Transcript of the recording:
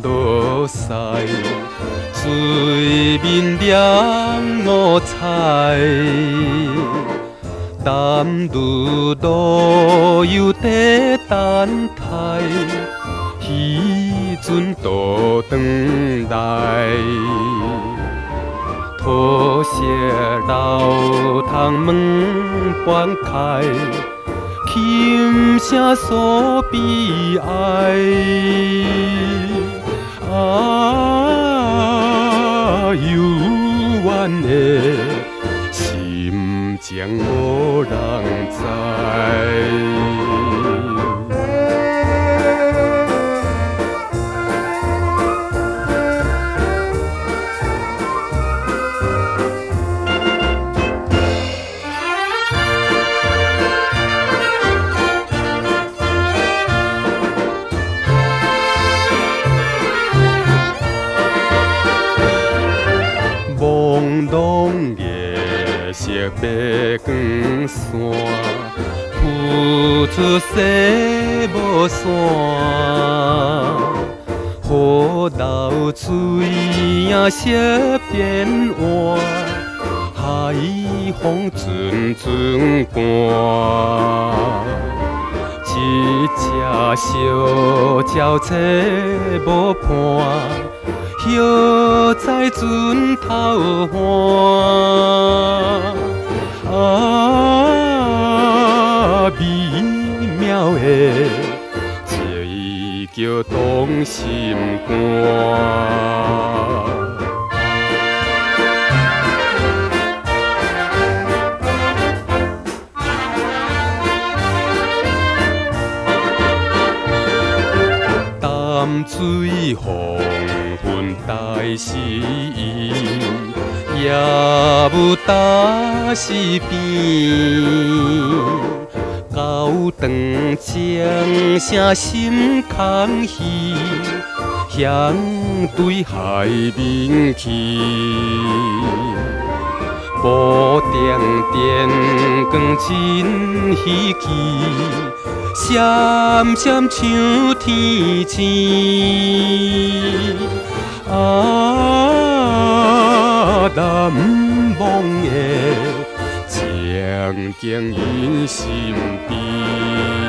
落西，水面亮五彩。淡如路游在等待，彼阵都转来。土色老窗门半开，轻声诉悲哀。啊，幽怨的心。情无人知。夜色白光线，浮出西无山。河流水影色变换，海风阵阵寒。一只小鸟找无伴。摇在船头岸，啊，美妙的情意叫动心肝。淡水黄昏大时，夜雾大时边，高灯将声心空虚，向对海面去，布点点光真稀奇。闪闪像天星，啊，难忘的情景印心边。